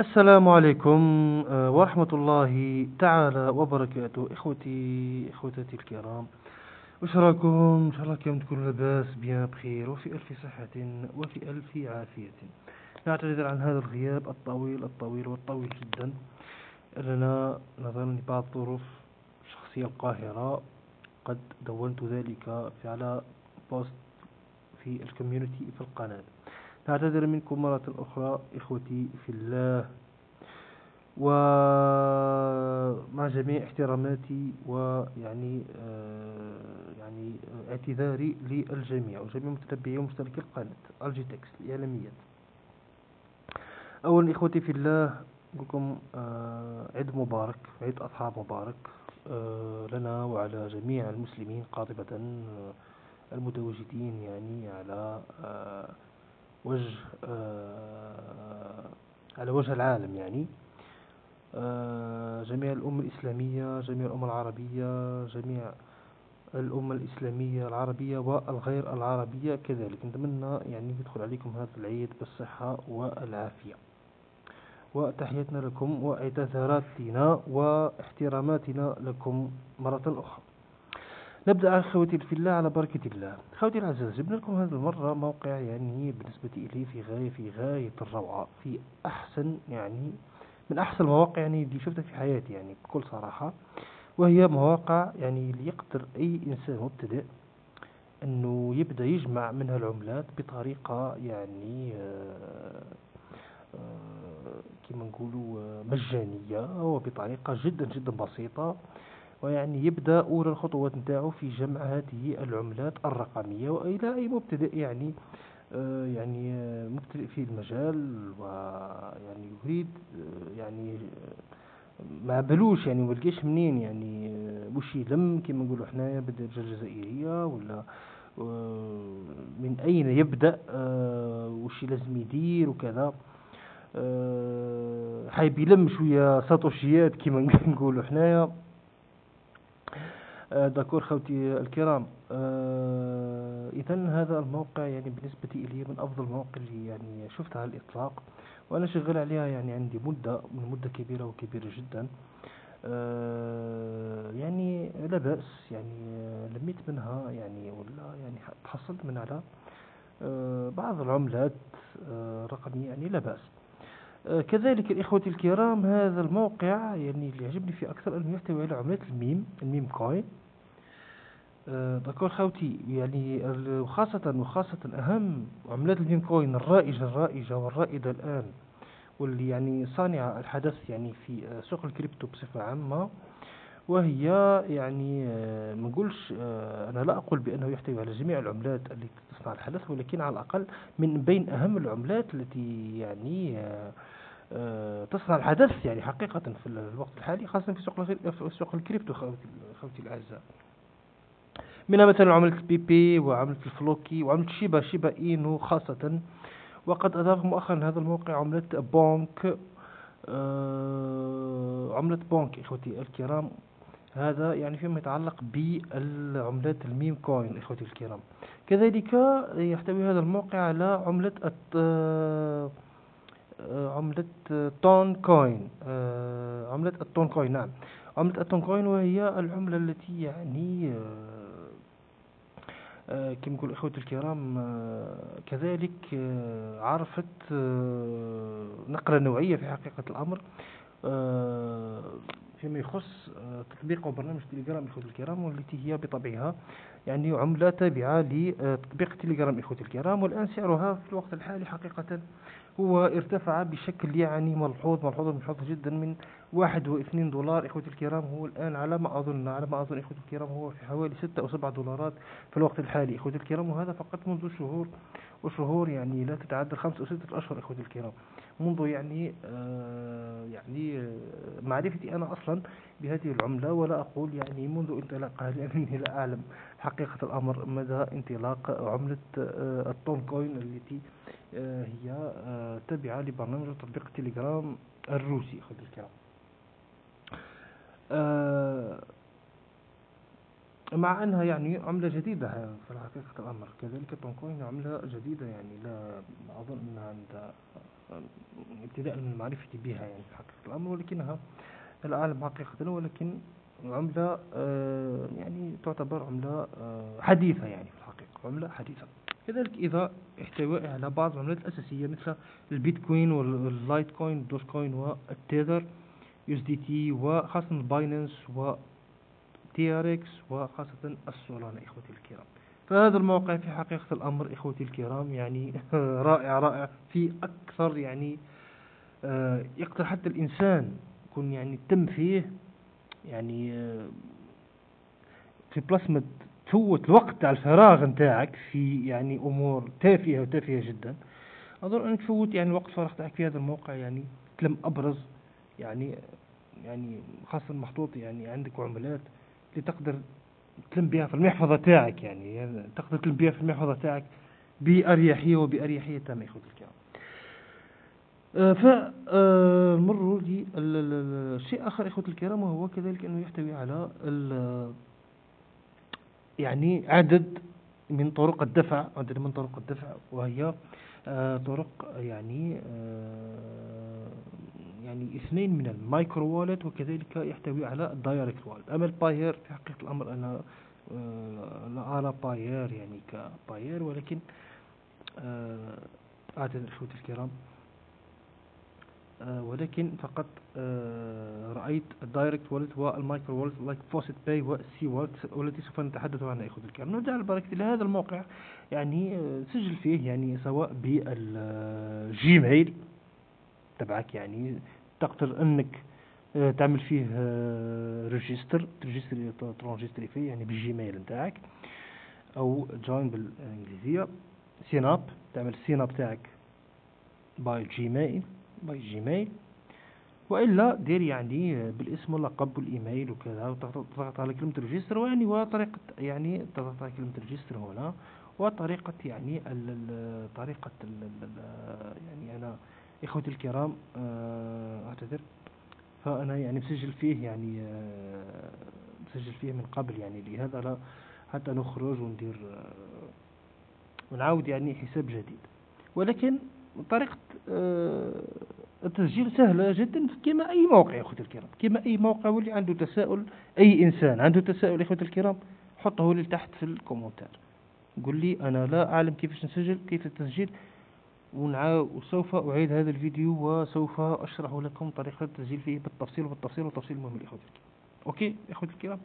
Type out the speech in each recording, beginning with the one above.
السلام عليكم آه، ورحمة الله تعالى وبركاته. إخوتي أخواتي الكرام وش راكم؟ إن شاء الله كيوم تكونوا لاباس بيان بخير وفي ألف صحة وفي ألف عافية. نعتذر عن هذا الغياب الطويل الطويل والطويل جدا. أننا نظرا لبعض الظروف الشخصية القاهرة. قد دونت ذلك على post في ال community في القناة. نعتذر منكم مرة أخرى إخوتي في الله. ومع جميع احتراماتي ويعني آه يعني اعتذاري للجميع. وجميع متتبعي ومشتركي القناة الجي تكست الإعلاميات أولا إخوتي في الله لكم آه عيد مبارك عيد أضحى مبارك آه لنا وعلى جميع المسلمين قاطبة آه المتواجدين يعني على آه وجه آه، على وجه العالم يعني. آه، جميع الأمة الإسلامية جميع الأمة العربية جميع الأمة الإسلامية العربية والغير العربية كذلك. نتمنى يعني يدخل عليكم هذا العيد بالصحة والعافية. وتحياتنا لكم وإعتذاراتنا واحتراماتنا لكم مرة أخرى. نبدأ أخوتي في الله على بركة الله. أخوتي العزاز جبنا لكم هذه المرة موقع يعني بالنسبة إلي في غاية في غاية الروعة في أحسن يعني من أحسن المواقع يعني اللي شفتها في حياتي يعني بكل صراحة وهي مواقع يعني اللي يقدر أي إنسان مبتدئ أنه يبدأ يجمع منها العملات بطريقة يعني آه، آه، كما نقولوا آه، مجانية وبطريقة جدا جدا بسيطة. ويعني يبدأ أولى الخطوات نتاعو في جمع هذه العملات الرقمية وإلى أي مبتدئ يعني آه، يعني آه، مبتدئ في المجال ويعني يريد آه، يعني ما بلوش يعني ملقاش منين يعني وش يلم كما نقولوا حنايا بالدرجة الجزائرية ولا من أين يبدأ وش لازم يدير وكذا. حيب يلم شوية ساطوشيات كما نقولوا حنايا. آه، داكور خوتي الكرام. آه اذا هذا الموقع يعني بالنسبة لي من أفضل المواقع اللي يعني شفتها على الإطلاق وأنا شغال عليها يعني عندي مدة من مدة كبيرة وكبيرة جدا. آه يعني لا بأس يعني لميت منها يعني ولا يعني تحصلت من على بعض العملات رقمية يعني لا بأس. كذلك الإخوة الكرام هذا الموقع يعني اللي يعجبني فيه أكثر أنه يحتوي على عملات ال meme ال meme coin. d'accord خوتي يعني وخاصة وخاصة أهم عملات ال meme coin الرائجة الرائجة والرائدة الآن واللي يعني صانعة الحدث يعني في آه، سوق الكريبتو بصفة عامة وهي يعني ما نقولش أنا لا أقول بأنه يحتوي على جميع العملات التي تصنع الحدث ولكن على الأقل من بين أهم العملات التي يعني آه، تصنع الحدث يعني حقيقة في الوقت الحالي خاصة في سوق في سوق الكريبتو خوتي الأعزاء. منها مثلا عملة ال PEPE وعملة ال FLOKI وعملة Shiba Shiba Inu خاصة. وقد أضاف مؤخرا هذا الموقع عملة BONK آه، عملة BONK إخوتي الكرام. هذا يعني فيما يتعلق بالعملات ال meme coin إخوتي الكرام. كذلك يحتوي هذا الموقع على عملة آه، عملة Toncoin آه، عملة ال Toncoin نعم. عملة ال Toncoin وهي العملة التي يعني آه، كما يقول اخوتي الكرام كذلك عرفت نقلة نوعية في حقيقة الأمر. فيما يخص آه، تطبيق وبرنامج تليجرام إخوتي الكرام والتي هي بطبعها يعني عملة تابعة لتطبيق تليجرام إخوتي الكرام. والآن سعرها في الوقت الحالي حقيقة هو ارتفع بشكل يعني ملحوظ ملحوظ ملحوظ جدا من واحد واثنين دولار إخوتي الكرام هو الآن على ما أظن على ما أظن إخوتي الكرام هو في حوالي ستة أو سبعة دولارات في الوقت الحالي. إخوتي الكرام وهذا فقط منذ شهور وشهور يعني لا تتعدى خمس أو ستة أشهر إخوتي الكرام. منذ يعني آه يعني آه معرفتي أنا أصلا بهذه العملة ولا أقول يعني منذ انطلاقها لأنني لا أعلم حقيقة الأمر مدى انطلاق عملة آه التون كوين التي آه هي آه تابعة لبرنامج تطبيق تليجرام الروسي أخوتي الكرام. مع أنها يعني عملة جديدة في حقيقة الأمر. كذلك ال Toncoin عملة جديدة يعني لا أظن أنها عند ابتداء من المعرفة بها يعني في حقيقة الأمر ولكنها لا أعلم حقيقة ولكن عملة آه، يعني تعتبر عملة آه، حديثة يعني في الحقيقة عملة حديثة. كذلك إذا احتوى على بعض العملات الأساسية مثل البيتكوين وال Litecoin وال Dogecoin وال Tether USDT وخاصة ال Binance و TRX وخاصة ال Solana إخوتي الكرام. فهذا الموقع في حقيقة الأمر إخوتي الكرام يعني رائع رائع. في أكثر يعني آه، يقدر حتى الإنسان يكون يعني تم فيه يعني آه، في بلاسمة تفوت الوقت على الفراغ نتاعك في يعني أمور تافهة وتافهة جدا. أظن أنك تفوت يعني الوقت الفراغ نتاعك في هذا الموقع يعني تلم أبرز يعني يعني خاصة محطوط يعني عندك عملات اللي تقدر تلم بها في المحفظة تاعك يعني, يعني تقدر تلم بها في المحفظة تاعك بأريحية وبأريحية تامة يا الكرام. آه، فمروا لي الشيء آخر إخوتي الكرام وهو كذلك أنه يحتوي على يعني عدد من طرق الدفع عدد من طرق الدفع وهي آه، طرق يعني آه، يعني اثنين من ال micro wallet وكذلك يحتوي على ال direct wallet أما ال Payeer في حقيقة الأمر أنا لا أرى Payeer يعني ك Payeer ولكن أعتذر إخوتي الكرام. آه، ولكن فقط آه، رأيت ال direct wallet وال micro wallet like FaucetPay وال CWallet والتي سوف نتحدث عنها إخوة الكرام. نرجع البركة لهذا الموقع يعني آه، سجل فيه يعني سواء بال Gmail تبعك يعني تقدر أنك تعمل فيه register t'enregistrer t'enregistrer فيه يعني بال Gmail نتاعك أو join بالإنجليزية sign up تعمل ال sign up تاعك by Gmail by Gmail وإلا دير يعني بالاسم واللقب والايميل وكذا وتضغط على كلمة register ويعني وطريقة يعني تضغط على كلمة register هنا وطريقة يعني ال طريقة ال يعني أنا إخوتي الكرام آه، أعتذر. فأنا يعني مسجل فيه يعني آه، مسجل فيه من قبل يعني. لهذا لا حتى نخرج وندير آه، ونعاود يعني حساب جديد. ولكن طريقة التسجيل سهلة جدا كما أي موقع يا أخوتي الكرام. كما أي موقع واللي عنده تساؤل أي إنسان عنده تساؤل يا أخوتي الكرام حطه لي تحت في ال commentaire قل لي أنا لا أعلم كيف نسجل كيف التسجيل. وسوف أعيد هذا الفيديو وسوف أشرح لكم طريقة التسجيل فيه بالتفصيل وبالتفصيل وتفصيل مهم يا أخوتي. الكرام okay؟ يا أخوتي الكرام.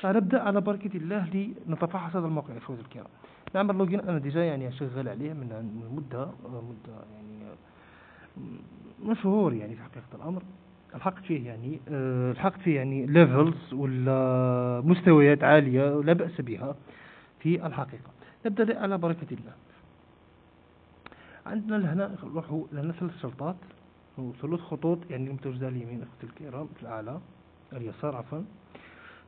فنبدأ على بركة الله لنتفحص هذا الموقع يا أخوتي الكرام. نعمل login أنا déjà يعني شغال عليه من مدة مدة يعني من شهور يعني في حقيقة الأمر. الحقت فيه يعني آه، الحقت فيه يعني ليفلز ولا مستويات عالية لا بأس بها في الحقيقة. نبدأ على بركة الله. عندنا لهنا نروحوا لهنا ثلاث شرطات ثلاث خطوط يعني متوجدة اليمين أختي الكرام في الأعلى اليسار عفوا.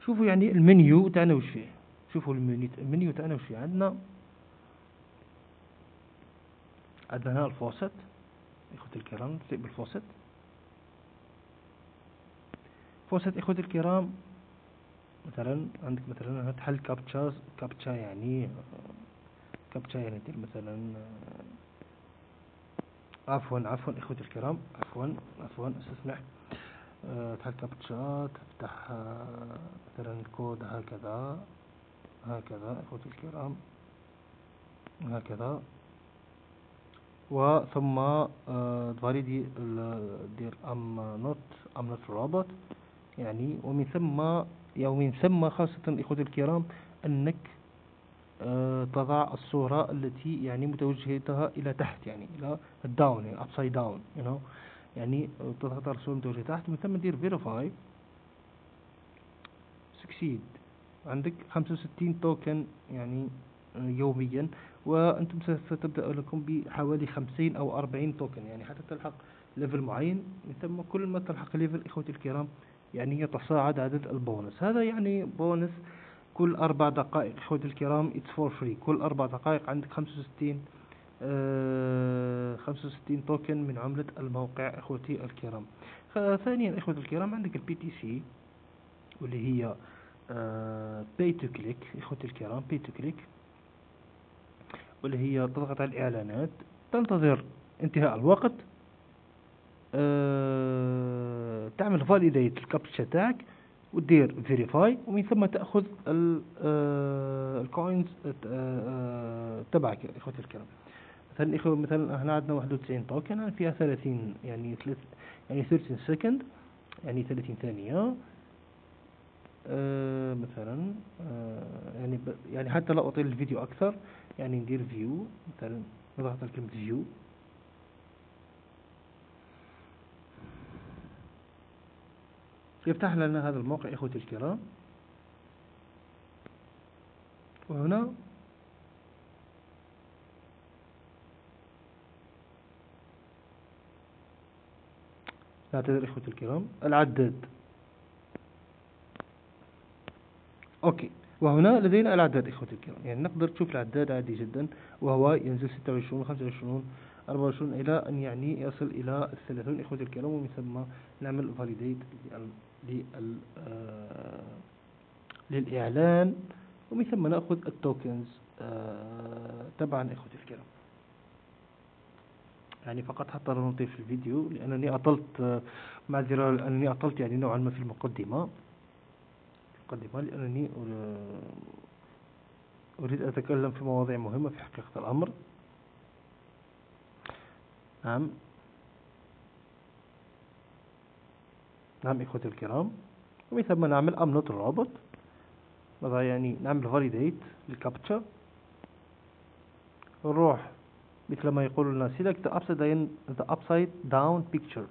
شوفوا يعني المنيو تاعنا وش فيه. شوفوا المنيو تاعنا وش فيه. عندنا عندنا هنا الفوسط. إخوتي الكرام نبدأ بالفوسط فوسط إخوتي الكرام مثلا عندك مثلا هنا تحل كابتشاز كابتشا يعني كابتشا يعني مثلا عفوا عفوا إخوتي الكرام عفوا عفوا استسمح أه تحل كابتشا تفتح مثلا الكود هكذا هكذا إخوتي الكرام هكذا. وثم ت verify دي دير I'm not I'm not robot. يعني ومن ثم يعني ومن ثم خاصة إخوتي الكرام آه، تضع الصورة التي يعني متوجهتها إلى تحت يعني إلى ال down يعني upside down you know. يعني تضغط على الصورة المتوجهة تحت من ثم دير verify. succeed. عندك 65 token يعني يوميا. وأنتم ستبدأ لكم بحوالي 50 أو 40 token يعني حتى تلحق level معين. من ثم كل ما تلحق level إخوتي الكرام يعني يتصاعد عدد البونس. هذا يعني بونس كل أربع دقائق إخوتي الكرام it's for free. كل أربع دقائق عندك 65 آه 65 token من عملة الموقع إخوتي الكرام. ثانيا إخوتي الكرام عندك ال PTC واللي هي pay to click إخوتي الكرام pay to click واللي هي تضغط على الإعلانات. تنتظر انتهاء الوقت آه تعمل validate ال captcha تاعك. ودير verify ومن ثم تأخذ آه، ال coins آه، تبعك يا إخوتي الكرام. مثلا إخوة مثلا هنا عندنا 91 token فيها 30 يعني يعني 30 second يعني 30 ثانية آه مثلا آه يعني يعني حتى لو أطيل الفيديو أكثر يعني ندير view مثلا نضغط على كلمة view يفتح لنا هذا الموقع إخوتي الكرام. وهنا نعتذر إخوتي الكرام العداد. okay. وهنا لدينا العداد إخوتي الكرام. يعني نقدر نشوف العداد عادي جدا. وهو ينزل 26 25 24 إلى أن يعني يصل إلى 30 إخوتي الكرام. ومن ثم نعمل validate للإعلان ومن ثم نأخذ ال tokens آه، تبعا إخوتي الكرام. يعني فقط حتى لا نطيل في الفيديو لأنني أطلت آه، معذرة لأنني أطلت يعني نوعا ما في المقدمة. المقدمة لأنني أريد أتكلم في مواضيع مهمة في حقيقة الأمر. نعم. نعم إخوتي الكرام. ومن ثم نعمل أمنوت الرابط ماذا يعني؟ نعمل validate للكابتشا نروح مثل ما يقول لنا select the upside down, the upside down picture.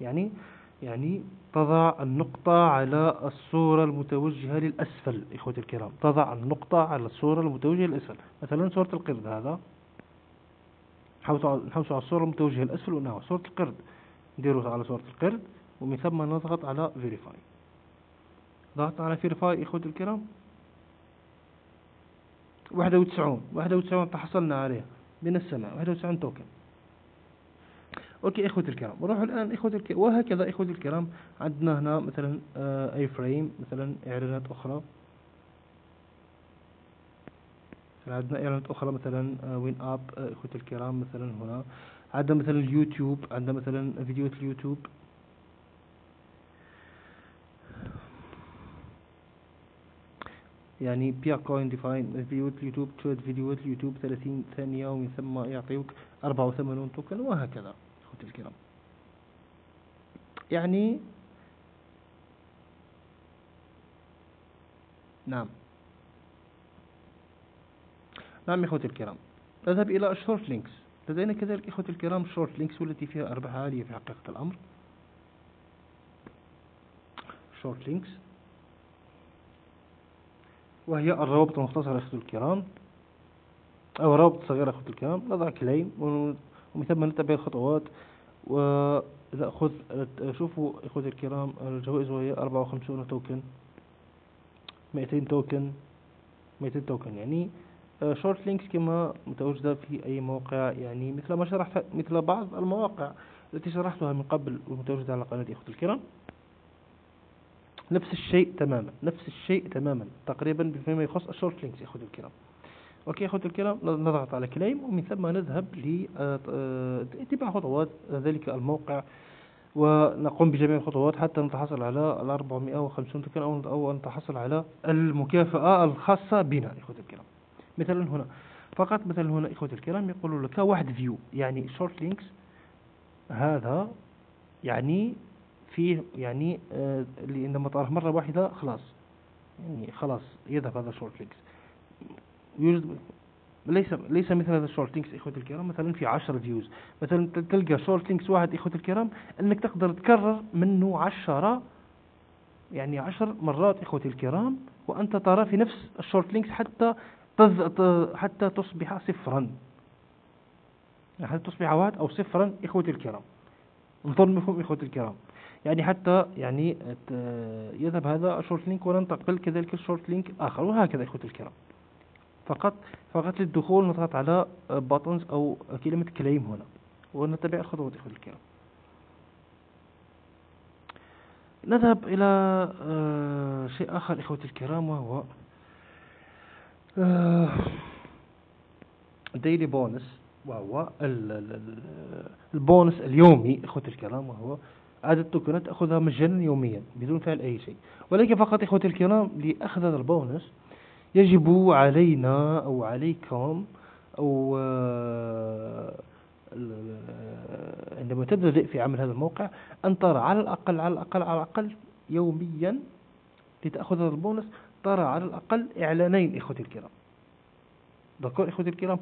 يعني يعني تضع النقطة على الصورة المتوجهة للأسفل إخوتي الكرام. تضع النقطة على الصورة المتوجهة للأسفل. مثلا صورة القرد هذا. نحوسوا على الصورة المتوجهة للأسفل ونحو صورة القرد. نديروا على صورة القرد. ومن ثم نضغط على verify ضغطنا على verify إخوتي الكرام. واحدة وتسعون. واحدة وتسعون تحصلنا عليها من السماء. واحدة وتسعون token okay اخوتي الكرام. نروح الآن اخوتي الكرام وهكذا اخوتي الكرام عندنا هنا مثلا آه، iframe مثلا إعلانات أخرى. عندنا إعلانات أخرى مثلا وين أب اخوتي الكرام مثلا هنا. عندنا مثلا اليوتيوب عندنا مثلا فيديوهات اليوتيوب. يعني بيا كوين ديفاين فيديوهات اليوتيوب تشاهد فيديوهات اليوتيوب 30 ثانية ومن ثم يعطيوك 84 token وهكذا. أخوتي الكرام. يعني نعم. نعم إخوتي الكرام. نذهب إلى ال short links لدينا كذلك إخوتي الكرام short links والتي فيها أرباح عالية في حقيقة الأمر. short links وهي الروابط المختصرة أخوتي الكرام أو روابط صغيرة أخوتي الكرام نضع claim ومن ثم نتبع الخطوات ونأخذ شوفوا إخوتي الكرام الجوائز وهي 54 token 200 token 200 token يعني short links كما متواجدة في أي موقع يعني مثل ما شرحت مثل بعض المواقع التي شرحتها من قبل ومتواجدة على قناة إخوتي الكرام. نفس الشيء تماما نفس الشيء تماما. تقريبا فيما يخص ال short links أخوتي الكرام. okay أخوتي الكرام نضغط على claim ومن ثم نذهب لاتباع خطوات ذلك الموقع. ونقوم بجميع الخطوات حتى نتحصل على ال 450 token أو نتحصل على المكافأة الخاصة بنا أخوتي الكرام. مثلا هنا. فقط مثلا هنا إخوتي الكرام يقولوا لك واحد view يعني short links هذا يعني فيه يعني آه، اللي عندما طرح مرة واحدة خلاص يعني خلاص يذهب هذا ال short links. يوجد ليس ليس مثل هذا ال short links اخوتي الكرام. مثلا في 10 views مثلا تلقى short links واحد اخوتي الكرام أنك تقدر تكرر منه 10 يعني 10 مرات اخوتي الكرام وأنت ترى في نفس ال short links حتى حتى تصبح صفرا. يعني حتى تصبح واحد أو صفرا اخوتي الكرام. انظر مفهوم اخوتي الكرام. يعني حتى يعني يذهب هذا ال short link وننتقل كذلك ال short link آخر. وهكذا إخوة الكرام. فقط فقط للدخول نضغط على buttons أو كلمة claim هنا. ونتبع الخطوات إخوة الكرام. نذهب إلى آه، شيء آخر إخوة الكرام وهو daily bonus وهو البونس اليومي إخوتي الكرام وهو عدد التوكنات تأخذها مجانا يوميا بدون فعل أي شيء. ولكن فقط إخوتي الكرام لأخذ هذا البونس يجب علينا أو عليكم أو آه، عندما تبدأ في عمل هذا الموقع أن ترى على الأقل على الأقل على الأقل يوميا لتأخذ هذا البونس ترى على الأقل إعلانين إخوتي الكرام. ذكر إخوتي الكرام.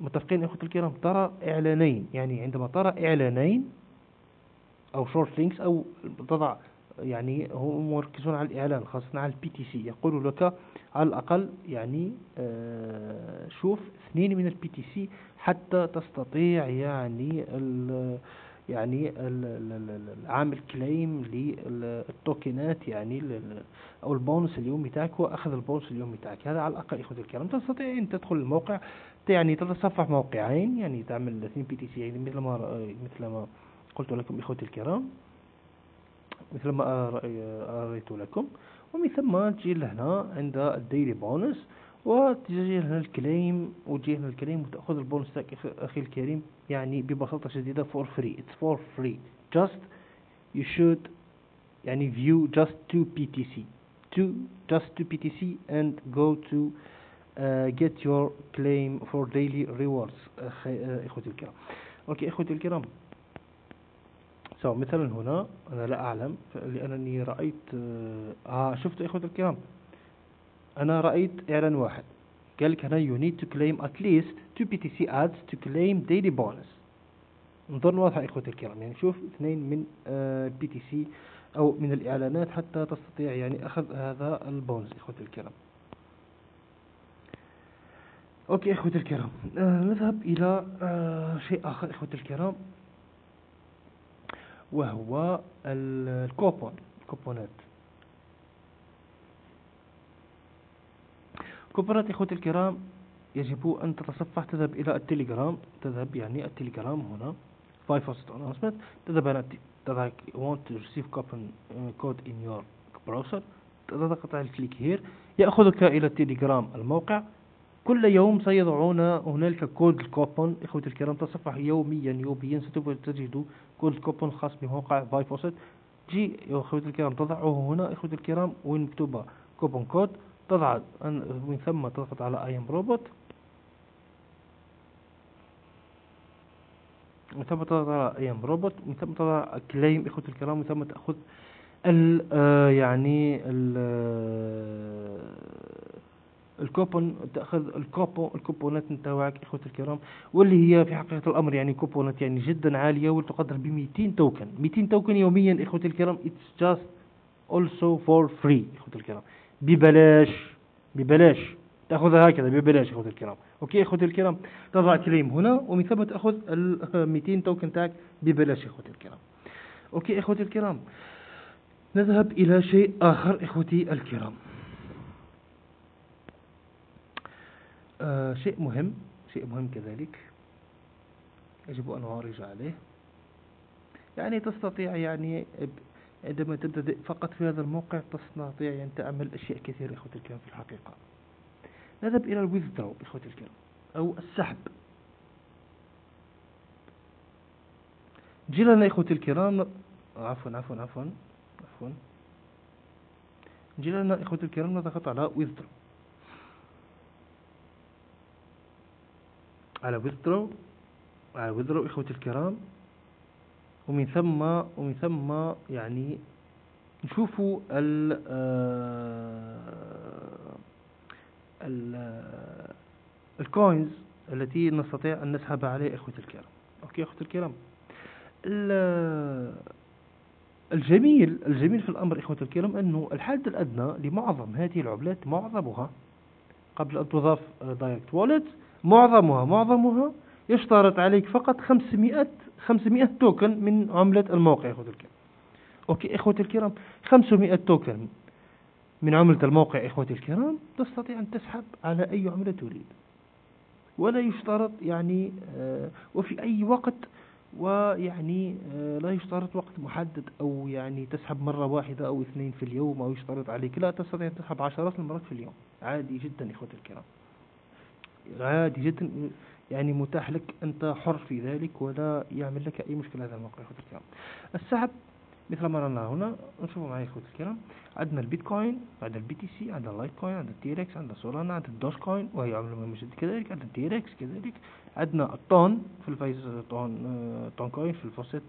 متفقين إخوتي الكرام؟ ترى إعلانين. يعني عندما ترى إعلانين أو short links أو تضع يعني هم مركزون على الإعلان خاصة على ال PTC يقول لك على الأقل يعني آه شوف اثنين من ال PTC حتى تستطيع يعني ال يعني العامل claim للتوكنات يعني أو البونس اليومي تاعك هو اخذ البونس اليومي تاعك هذا على الأقل اخوتي الكرام تستطيع إن تدخل الموقع يعني تتصفح موقعين يعني تعمل اثنين PTC يعني مثل ما مثل ما قلت لكم إخوتي الكرام مثل ما أريت لكم ومن ثم تجي لهنا عند ال daily bonus وتجي هنا ال claim وتجي هنا ال claim وتأخذ البونس تاعك أخي الكريم يعني ببساطة شديدة for free. It's for free. Just you should يعني view just two PTC two just two PTC and go to uh, get your claim for daily rewards. إخوتي الكرام. okay إخوتي الكرام. So مثلا هنا أنا لا أعلم لأنني رأيت آه شفت إخوتي الكرام. أنا رأيت إعلان واحد. قال لك هنا you need to claim at least 2 PTC ads to claim daily bonus. نظن واضحة إخوتي الكرام. يعني شوف اثنين من PTC أو من الإعلانات حتى تستطيع يعني أخذ هذا البونس إخوتي الكرام. okay إخوتي الكرام. آه نذهب إلى آه شيء آخر إخوتي الكرام. وهو الكوبون الكوبونات. كوبونات إخوتي الكرام يجب أن تتصفح تذهب إلى التليجرام تذهب يعني التليجرام هنا first announcement تذهب إلى تضع want to receive coupon code in your browser تضغط على ال click here يأخذك إلى التليجرام الموقع. كل يوم سيضعون هنالك كود الكوبون إخوتي الكرام تصفح يوميا يوميا ستجد كود الكوبون خاص بموقع فايفوست جي إخوتي الكرام تضعه هنا. إخوتي الكرام وين مكتوبة coupon code؟ تضع من ثم تضغط على I'm robot من ثم تضغط على I'm robot من ثم تضع claim إخوتي الكرام. من ثم تأخذ ال آه، يعني ال آه، الكوبون تأخذ الكوبون الكوبونات نتاعك إخوتي الكرام واللي هي في حقيقة الأمر يعني كوبونات يعني جدا عالية وتقدر ب 200 token. 200 token يوميا إخوتي الكرام it's just also for free إخوتي الكرام. ببلاش ببلاش. تأخذها هكذا ببلاش أخوتي الكرام. okay أخوتي الكرام؟ تضع claim هنا ومن ثم تأخذ ال 200 token تاعك ببلاش أخوتي الكرام. okay أخوتي الكرام نذهب إلى شيء آخر إخوتي الكرام. آه شيء مهم شيء مهم كذلك يجب أن أعرج عليه. يعني تستطيع يعني عندما تبدأ فقط في هذا الموقع تستطيع أن تعمل أشياء كثيرة إخوتي الكرام في الحقيقة. نذهب إلى الويذدرو إخوتي الكرام أو السحب. جي لنا إخوتي الكرام عفوا عفوا عفوا عفوا. جي لنا إخوتي الكرام نضغط على withdraw على withdraw على withdraw إخوتي الكرام. ومن ثم ومن ثم يعني نشوفوا ال آه، ال آه، ال coins التي نستطيع أن نسحب عليها إخوة الكرام. okay أخوة الكرام. الجميل الجميل في الأمر إخوة الكرام أنه الحد الأدنى لمعظم هذه العملات معظمها قبل أن تضاف direct wallet معظمها معظمها يشترط عليك فقط 500 500 token من عملة الموقع يا أخوتي الكرام. okay إخوتي الكرام 500 token من عملة الموقع إخوتي الكرام تستطيع أن تسحب على أي عملة تريد. ولا يشترط يعني آه وفي أي وقت ويعني آه لا يشترط وقت محدد أو يعني تسحب مرة واحدة أو اثنين في اليوم أو يشترط عليك. لا تستطيع أن تسحب عشرات المرات في اليوم. عادي جدا إخوتي الكرام. عادي جدا. يعني متاح لك أنت حر في ذلك ولا يعمل لك أي مشكلة. هذا الموقع إخوتي الكرام. السحب مثل ما رأنا هنا نشوفوا معي إخوتي الكرام. عندنا البيتكوين عندنا ال BTC عندنا ال Litecoin عندنا ال TRX عندنا Solana عندنا ال Dogecoin وهي عملة جدا كذلك. عندنا ال TRX كذلك. عندنا ال TON في الفايز TON Toncoin في ال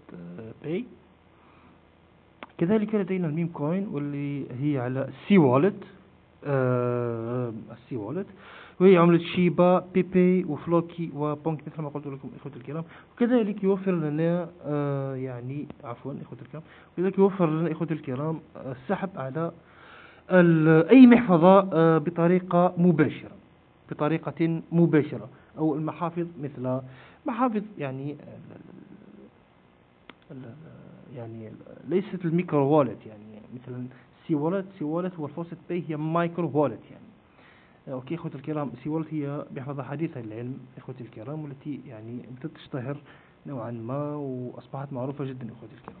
FaucetPay كذلك لدينا ال meme coin واللي هي على ال CWallet آه ال CWallet. وهي عملة شيبا بيبي وفلوكي وبونك. مثل ما قلت لكم إخوة الكرام. وكذلك يوفر لنا آه يعني عفوا إخوة الكرام. وكذلك يوفر لنا إخوة الكرام السحب على أي محفظة آه بطريقة مباشرة. بطريقة مباشرة. أو المحافظ مثل محافظ يعني يعني ليست ال micro wallet يعني مثلا CWallet. CWallet وال FaucetPay هي micro wallet يعني. okay أخوتي الكرام CWallet هي محفظة حديثة للعلم أخوتي الكرام والتي يعني بدأت تشتهر نوعا ما وأصبحت معروفة جدا أخوتي الكرام.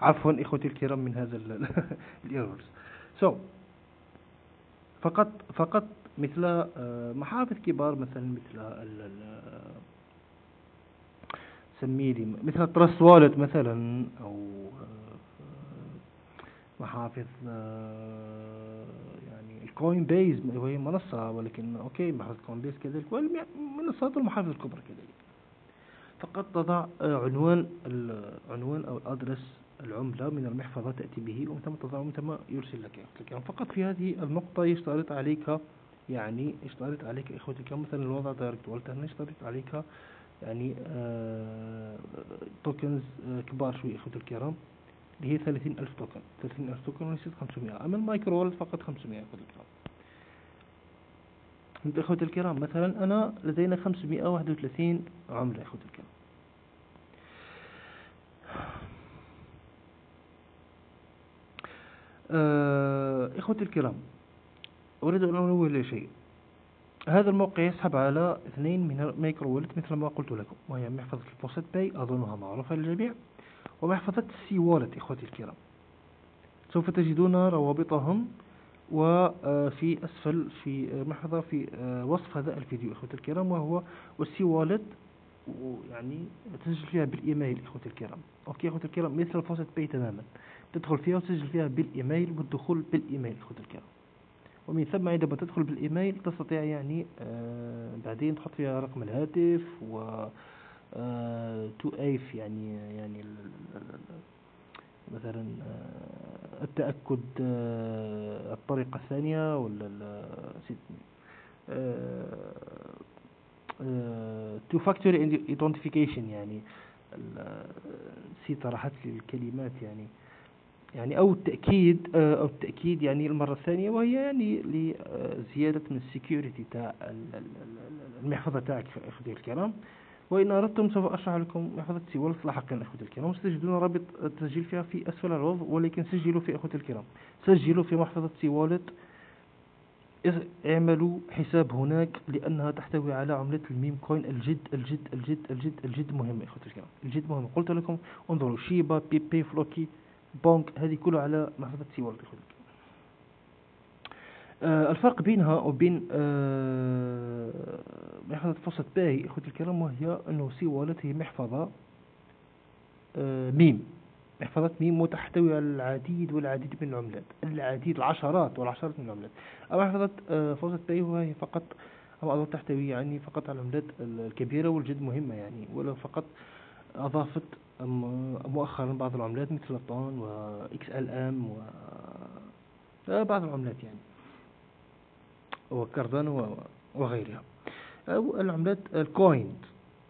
عفوا أخوتي الكرام من هذا ال errors so so, فقط فقط مثل آه، محافظ كبار مثلا مثل سميه لي مثل Trust Wallet مثلا أو آه، محافظ آه، ال Coinbase وهي منصة ولكن okay محافظ ال Coinbase كذلك والمنصات المحافظ الكبرى كذلك فقط تضع عنوان العنوان أو ال address العملة من المحفظة تأتي به ومن ثم تضع ومن ثم يرسل لك يعني فقط في هذه النقطة يشترط عليك يعني يشترط عليك إخوتي كم مثلا الوضع direct wallet يشترط عليك يعني آه tokens آه كبار شوي إخوتي الكرام. اللي هي ثلاثين ألف token. ثلاثين ألف token وليست خمسمائة أما ال micro wallet فقط خمسمائة إخوتي الكرام أنت إخوتي الكرام مثلا أنا لدينا خمسمائة واحد وثلاثين عملة إخوتي الكرام. آه إخوتي الكرام أريد أن أنوه شيء. هذا الموقع يسحب على اثنين من ال micro wallet مثل ما قلت لكم وهي محفظة ال FaucetPay أظنها معروفة للجميع. ومحفظة ال CWallet إخوتي الكرام. سوف تجدون روابطهم وفي أسفل في محفظة في وصف هذا الفيديو إخوتي الكرام وهو وال CWallet يعني تسجل فيها بالإيميل إخوتي الكرام. okay إخوتي الكرام مثل ال FaucetPay تماما. تدخل فيها وتسجل فيها بالإيميل والدخول بالإيميل إخوتي الكرام. ومن ثم عندما تدخل بالإيميل تستطيع يعني آه بعدين تحط فيها رقم الهاتف و two آه F يعني يعني مثلا آه التأكد آه الطريقة الثانية ولا two factory identification يعني نسيت راحت لي الكلمات يعني. يعني أو التأكيد آه، أو التأكيد يعني المرة الثانية وهي يعني لزيادة من ال security تاع المحفظة تاعك أخوتي الكرام وإن أردتم سوف أشرح لكم محفظة CWallet لاحقا أخوتي الكرام. ستجدون رابط التسجيل فيها في أسفل الوضع ولكن سجلوا في أخوتي الكرام. سجلوا في محفظة CWallet اعملوا حساب هناك لأنها تحتوي على عملة ال meme coin. الجد الجد الجد الجد الجد مهمة أخوتي الكرام. الجد مهمة قلت لكم انظروا SHIBA PEPE FLOKI BONK هذه كلها على محفظة Cwallet آه الفرق بينها وبين آه محفظة FaucetPay إخوتي الكرام Cwallet هي محفظة آه ميم. محفظة ميم وتحتوي على العديد والعديد من العملات العديد العشرات والعشرات من العملات. أما محفظة آه FaucetPay وهي فقط أو تحتوي يعني فقط على العملات الكبيرة والجد مهمة يعني ولا فقط أضافت مؤخرا بعض العملات مثل ال TON و XLM وبعض العملات يعني. و Cardano وغيرها. أو العملات ال coins.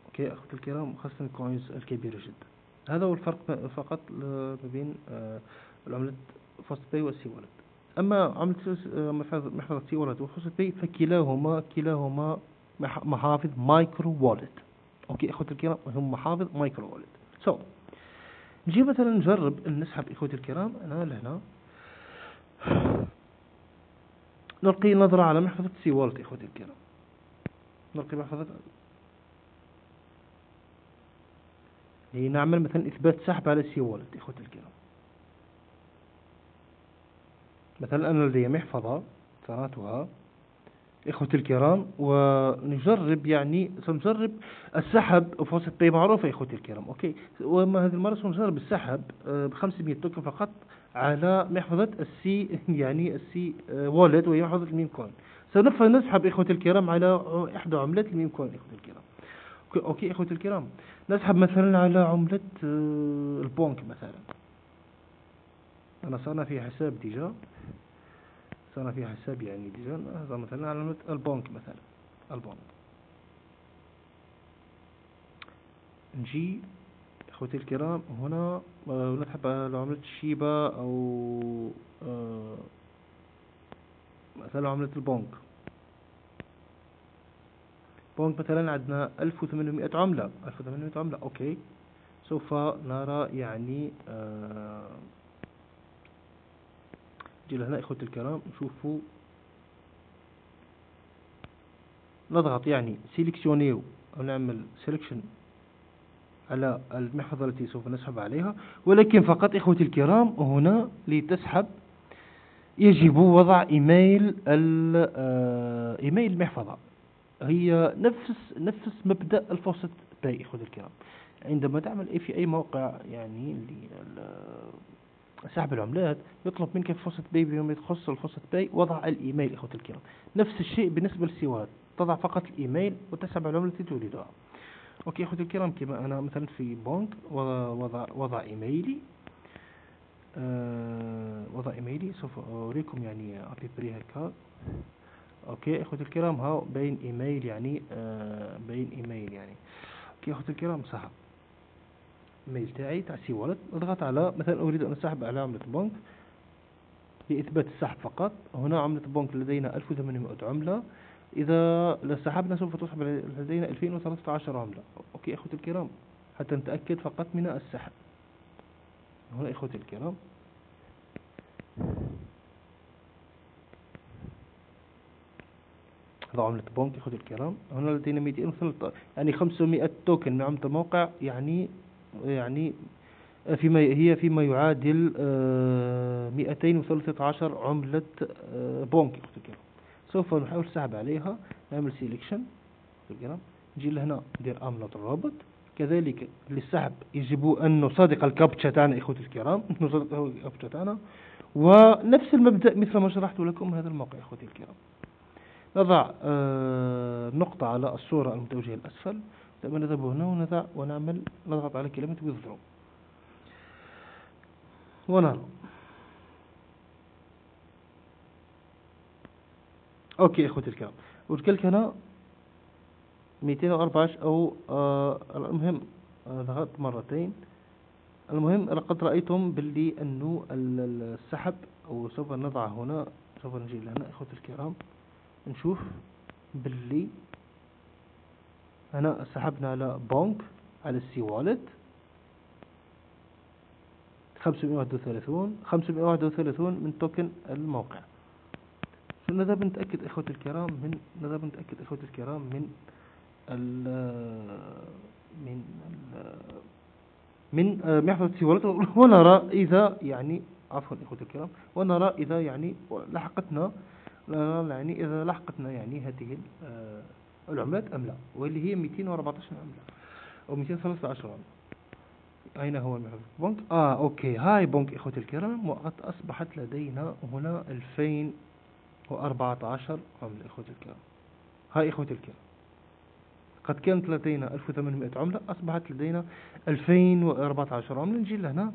okay أخوتي الكرام خاصة ال coins الكبيرة جدا. هذا هو الفرق فقط ما بين آه، العملات FaucetPay وال Cwallet أما عملة محفظة Cwallet و FaucetPay فكلاهما كلاهما محافظ micro wallet. okay أخوتي الكرام هم محافظ micro wallet. so نجي مثلا نجرب نسحب إخوتي الكرام أنا لهنا. نلقي نظرة على محفظة Cwallet إخوتي الكرام. نلقي محفظة نعمل مثلا إثبات سحب على Cwallet إخوتي الكرام. مثلا أنا لدي محفظة ثراتها إخوتي الكرام ونجرب يعني سنجرب السحب FaucetPay معروفة إخوتي الكرام okay؟ وما هذه المرة سنجرب السحب آه، ب 500 token فقط. على محفظة ال C يعني ال Cwallet وهي محفظة ال meme coin. سنسحب إخوتي الكرام على إحدى عملات ال meme coin إخوتي الكرام. okay, okay إخوتي الكرام. نسحب مثلا على عملة آه، ال BONK مثلا. أنا صرنا في حساب déjà. صار في حساب يعني déjà. مثلا على ال BONK مثلا. ال BONK. نجي إخوتي الكرام هنا آه، نسحب على عملة ال SHIBA أو آه، مثلا عملة ال BONK. BONK مثلا عندنا 1800 عملة 1800 عملة okay. سوف نرى يعني آه نجي لهنا إخوتي الكرام نشوفوا. نضغط يعني sélectionner أو نعمل selection على المحفظة التي سوف نسحب عليها ولكن فقط إخوتي الكرام هنا لتسحب يجب وضع إيميل آه، إيميل المحفظة. هي نفس نفس مبدأ ال FaucetPay إخوتي الكرام. عندما تعمل في أي موقع يعني سحب العملات يطلب منك FaucetPay بيوم يخص ال FaucetPay وضع الإيميل إخوة الكرام. نفس الشيء بالنسبة للسيوات تضع فقط الإيميل وتسحب العملة التي تريدها. okay إخوة الكرام كما أنا مثلا في BONK وضع, وضع إيميلي. أه وضع إيميلي سوف أوريكم يعني à peu près هكا okay إخوة الكرام ها بين إيميل يعني أه بين إيميل يعني. okay إخوة الكرام سحب. ال mail تاعي تاع Cwallet. أضغط على مثلا أريد أن أسحب على عملة BONK. لإثبات السحب فقط. هنا عملة BONK لدينا 1800 عملة. إذا سحبنا سوف تسحب لدينا 2013 عملة. okay إخوتي الكرام حتى نتأكد فقط من السحب. هنا إخوتي الكرام. هذا عملة بنك إخوتي الكرام. هنا لدينا 213 يعني 500 توكن من عملة الموقع يعني يعني فيما هي فيما يعادل 213 آه، عملة آه، بونك سوف نحاول السحب عليها نعمل سيليكشن نجي لهنا ندير املة الرابط. كذلك للسحب يجب أن نصادق الكابتشا تاعنا إخوتي الكرام نصادق الكابتشا تاعنا. ونفس المبدأ مثل ما شرحت لكم هذا الموقع إخوتي الكرام. نضع آه، نقطة على الصورة المتوجهة الأسفل ثم نذهب هنا ونضع ونعمل نضغط على كلمة withdraw. ونرى. okay إخوتي الكرام. وتكلك هنا 214 أو آه المهم آه ضغطت مرتين. المهم لقد رأيتم باللي أنه السحب أو سوف نضع هنا سوف نجي لهنا إخوتي الكرام. نشوف باللي هنا سحبنا على BONK على ال Cwallet 531 531 من token الموقع. نذهب نتأكد إخوتي الكرام من نذهب نتأكد إخوتي الكرام من ال من ال من محفظة Cwallet ونرى إذا يعني عفوا إخوتي الكرام ونرى إذا يعني لحقتنا يعني إذا لحقتنا يعني هذه العملات أم لا؟ واللي هي 214 عملة أو 213 عملة. أين هو المحفظ BONK؟ آه okay. هاي BONK إخوتي الكرام وقد أصبحت لدينا هنا 2014 عملة إخوتي الكرام. هاي إخوتي الكرام. قد كانت لدينا 1800 عملة أصبحت لدينا 2014 عملة. نجي لهنا.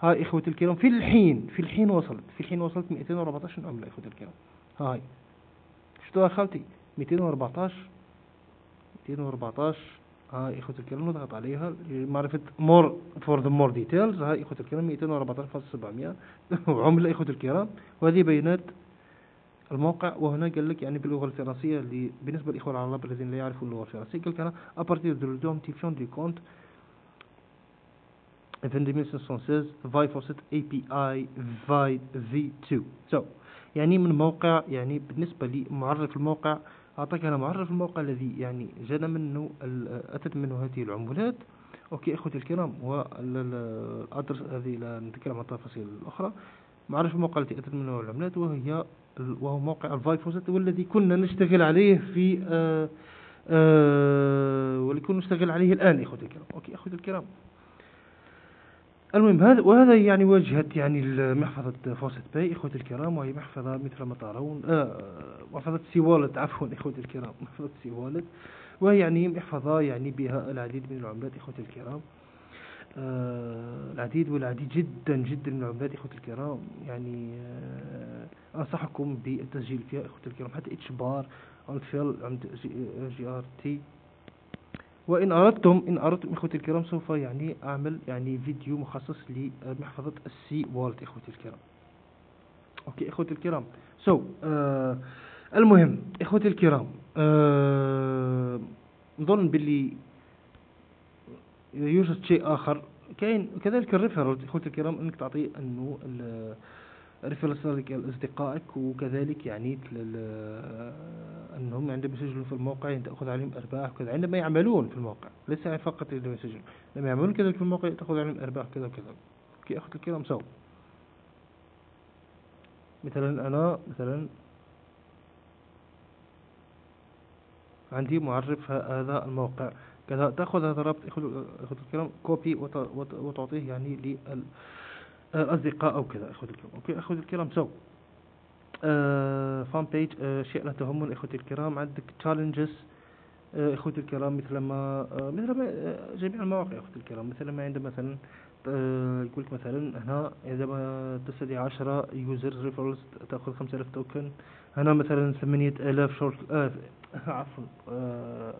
هاي إخوتي الكرام في الحين في الحين وصلت في الحين وصلت 214 عملة إخوتي الكرام. هاي. شفتوها خالتي؟ 214 214 هاي إخوة الكرام نضغط عليها لمعرفة more for the more details. هاي إخوة الكرام 214.700 وعملة إخوة الكرام. وهذه بيانات الموقع وهنا قال لك يعني باللغة الفرنسية اللي بالنسبة للإخوة العرب الذين لا يعرفون اللغة الفرنسية قال لك أنا à partir de l'identifiant du compte 22516 VI Faucet API VI V2 so يعني من موقع يعني بالنسبة لي معرف الموقع أعطاك أنا معرف الموقع الذي يعني جانا منه أتت منه هذه العمولات أوكي إخوتي الكرام والأدرس هذه لا نتكلم عن التفاصيل الأخرى. معرفش الموقع التي أتت منه العملات وهي وهو موقع ال VieFaucet والذي كنا نشتغل عليه في آه آه والذي كنا نشتغل عليه الآن إخوتي الكرام. okay إخوتي الكرام. المهم هذا وهذا يعني واجهة يعني محفظة FaucetPay إخوتي الكرام وهي محفظة مثل ما ترون آه محفظة Cwallet عفوا إخوتي الكرام محفظة Cwallet وهي يعني محفظة يعني بها العديد من العملات إخوتي الكرام. العديد والعديد جدا جدا من العملات إخوتي الكرام. يعني آه أنصحكم بالتسجيل فيها إخوتي الكرام حتى إتش بار عمد فيل عمد جي, آر تي وإن أردتم إن أردتم إخوتي الكرام سوف يعني أعمل يعني فيديو مخصص لمحفظة ال Cwallet إخوتي الكرام. okay إخوتي الكرام. so so, آه المهم إخوتي الكرام آه نظن باللي يوجد شيء آخر. كاين كذلك ال referral إخوتي الكرام أنك تعطي أنه reference لأصدقائك وكذلك يعني أنهم عندما يسجلون في الموقع تأخذ عليهم أرباح وكذا عندما يعملون في الموقع ليس يعني فقط عندما يسجلون لما يعملون كذلك في الموقع تأخذ عليهم أرباح كذا وكذا. كي أخذ الكلام so مثلا أنا مثلا عندي معرف هذا الموقع. كذا تأخذ هذا الرابط أخذ الكلام copy وتعطيه يعني لل أصدقاء أو كذا أخوتي الكرام okay أخوتي الكرام so آه fan page آه شيء لا تهمني أخوتي الكرام عندك challenges آه أخوتي الكرام مثل ما آه مثل ما آه جميع المواقع أخوتي الكرام مثل ما عندما مثلا آه يقول لك مثلا هنا عندما تستدعي 10 user referrals تأخذ 5000 token هنا مثلا 8000 شورت آه عفوا آه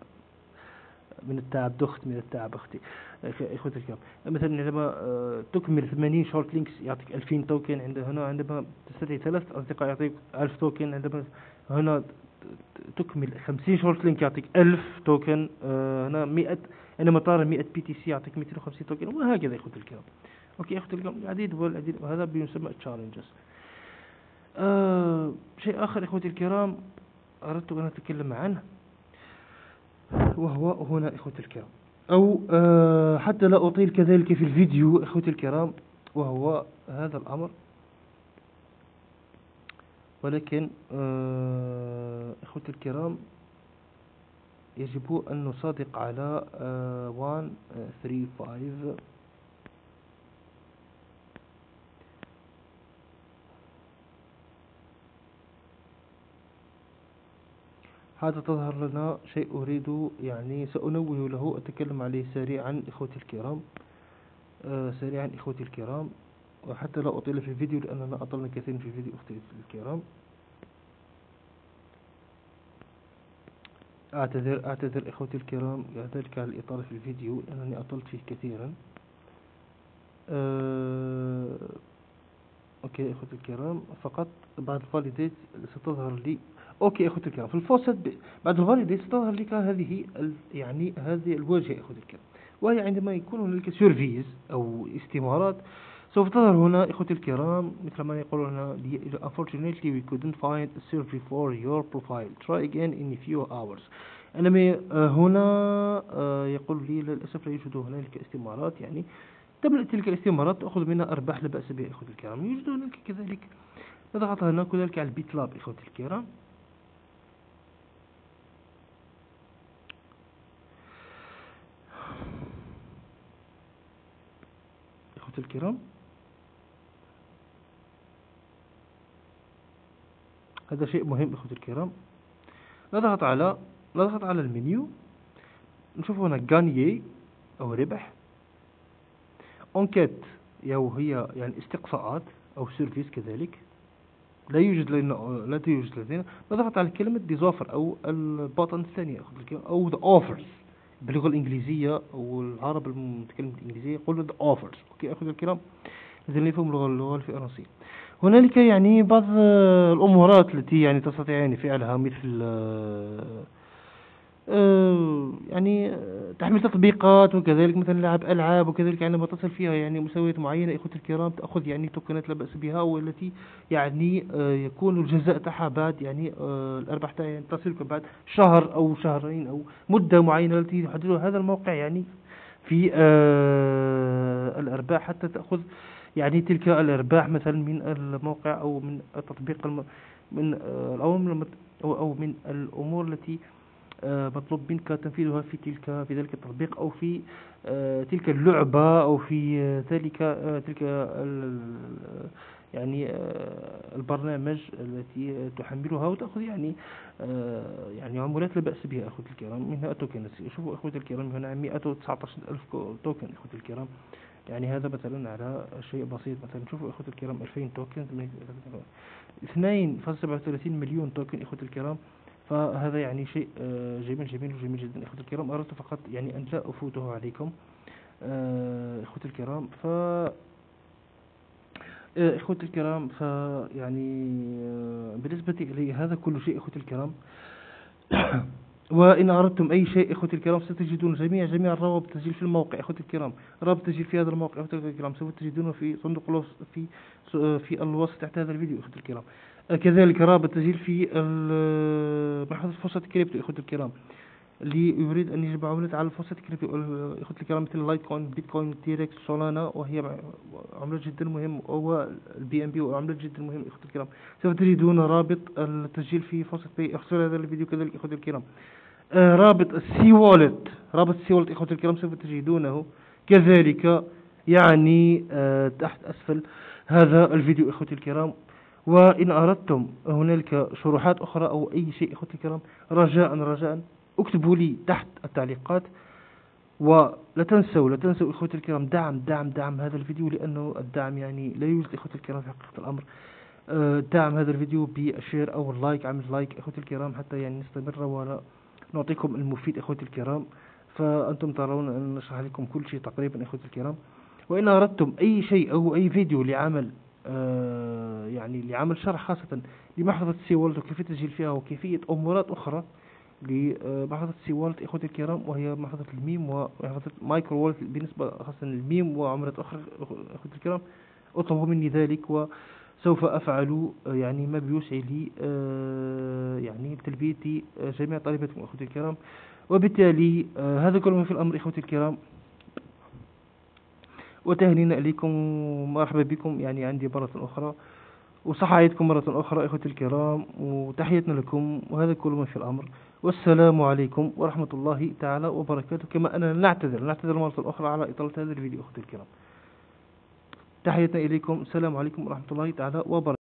من التعب دخت من التعب أختي. إخوتي الكرام. مثلا عندما آه، تكمل 80 short links يعطيك 2000 token عند هنا عندما تستدعي ثلاث أصدقاء يعطيك 1000 token عندما هنا تكمل 50 short link يعطيك 1000 token آه، هنا 100 عندما طار 100 PTC يعطيك 250 token وهكذا إخوتي الكرام. okay إخوتي الكرام العديد والعديد وهذا بيسمى challenges آه شيء آخر إخوتي الكرام أردت أن أتكلم عنه. وهو هنا إخوتي الكرام. أو آه، حتى لا أطيل كذلك في الفيديو إخوتي الكرام وهو هذا الأمر. ولكن آه، إخوتي الكرام يجب أن نصادق على 135 هذا تظهر لنا شيء أريد يعني سأنوه له أتكلم عليه سريعا إخوتي الكرام. آه سريعا إخوتي الكرام. وحتى لا أطيل في الفيديو لأننا أطلنا كثيرا في الفيديو أختي الكرام. أعتذر أعتذر إخوتي الكرام. ذلك على الإطالة في الفيديو لأنني أطلت فيه كثيرا. أه okay إخوتي الكرام فقط بعد ال validate ستظهر لي. okay إخوتي الكرام في ال faucet بعد ال validate ستظهر لك هذه يعني هذه الواجهة إخوتي الكرام. وهي عندما يكون هناك surveys أو استمارات سوف تظهر هنا إخوتي الكرام مثل ما يقولون هنا unfortunately we couldn't find a survey for your profile. Try again in a few hours. عندما هنا آه، يقول لي للأسف لا يوجد هنالك استمارات. يعني تملأ تلك الاستمارات تأخذ منها أرباح لا بأس بها إخوتي الكرام. يوجد هنالك كذلك نضغط هنا كذلك على البيت لاب إخوتي الكرام. الكرام. هذا شيء مهم أخوتي الكرام. نضغط على نضغط على المنيو. نشوف هنا gagner أو ربح. enquêtes أو هي يعني استقصاءات أو surveys كذلك. لا يوجد لنا لا توجد لدينا. نضغط على كلمة des offres أو ال button الثانية. أو the offers باللغة الإنجليزية والعرب المتكلم بالإنجليزية يقولوا the offers. أوكي أخوة الكرام الذين يفهم اللغة اللغة الفرنسية. هنالك يعني بعض الأمورات التي يعني تستطيعين فعلها مثل يعني تحمل تطبيقات وكذلك مثلا لعب ألعاب وكذلك يعني تصل فيها يعني مستويات معينة. إخوة الكرام تأخذ يعني توكنات لا بأس بها والتي يعني آه، يكون الجزاء تاعها بعد يعني آه، الأرباح تاعها يعني تصلك بعد شهر أو شهرين أو مدة معينة التي يحددها هذا الموقع يعني في الأرباح. حتى تأخذ يعني تلك الأرباح مثلا من الموقع أو من التطبيق الم... من أو من الأمور التي مطلوب منك تنفيذها في تلك في ذلك التطبيق أو في تلك اللعبة أو في ذلك تلك يعني آه، البرنامج التي تحملها وتأخذ يعني آه، يعني عمولات لا بأس بها أخوتي الكرام منها توكن شوفوا أخوتي الكرام هنا 119 ألف توكن أخوتي الكرام. يعني هذا مثلا على شيء بسيط. مثلا شوفوا أخوتي الكرام 2000 توكن 2.37 مليون توكن أخوتي الكرام. فهذا يعني شيء آه، جميل جميل وجميل جدا. أخوتي الكرام أردت فقط يعني أن لا أفوته عليكم أخوتي الكرام ف آه، إخوتي الكرام فيعني آه، بالنسبة إلي هذا كل شيء إخوتي الكرام. وإن أردتم أي شيء إخوتي الكرام ستجدون جميع جميع الروابط التسجيل في الموقع. إخوتي الكرام رابط التسجيل في هذا الموقع. إخوتي الكرام سوف تجدونه في صندوق الوصف في في الوصف تحت هذا الفيديو إخوتي الكرام. آه، كذلك رابط التسجيل في محفظة Faucet Crypto إخوتي الكرام. اللي يريد أن يجب عملة على ال Faucet Crypto إخوتي الكرام مثل لايتكوين بيتكوين TRX سولانا وهي عملة جدا مهم ال BNB وعملة جدا مهم إخوتي الكرام. سوف تجدون رابط التسجيل في FaucetPay اختصر هذا الفيديو كذلك إخوتي الكرام. آه رابط ال CWallet رابط ال CWallet إخوتي الكرام سوف تجدونه كذلك يعني آه تحت أسفل هذا الفيديو إخوتي الكرام. وإن أردتم هنالك شروحات أخرى أو أي شيء إخوتي الكرام رجاء رجاء اكتبوا لي تحت التعليقات. ولا تنسوا لا تنسوا إخوتي الكرام دعم دعم دعم هذا الفيديو لأنه الدعم يعني لا يوجد إخوتي الكرام في حقيقة الأمر. آه، دعم هذا الفيديو بال share أو ال like عمل like إخوتي الكرام حتى يعني نستمر ونعطيكم المفيد إخوتي الكرام. فأنتم ترون أن نشرح لكم كل شيء تقريبا إخوتي الكرام. وإن أردتم أي شيء أو أي فيديو لعمل يعني لعمل شرح خاصة لمحفظة CWallet وكيفية التسجيل فيها وكيفية أمورات أخرى لمحفظة CWallet إخوتي الكرام وهي محفظة الميم ومحفظة micro wallet بالنسبة خاصة للميم وعملات أخرى إخوتي الكرام. اطلبوا مني ذلك وسوف أفعل يعني ما بيوسع لي آه، يعني تلبية جميع طلباتكم إخوتي الكرام. وبالتالي آه، هذا كل ما في الأمر إخوتي الكرام. وتهنينا إليكم ومرحبا بكم. يعني عندي مرة أخرى وصحايتكم مرة أخرى إخوتي الكرام وتحياتنا لكم وهذا كل ما في الأمر. والسلام عليكم ورحمة الله تعالى وبركاته. كما أننا نعتذر نعتذر مرة أخرى على إطالة هذا الفيديو أختي الكرام. تحياتنا إليكم السلام عليكم ورحمة الله تعالى وبركاته.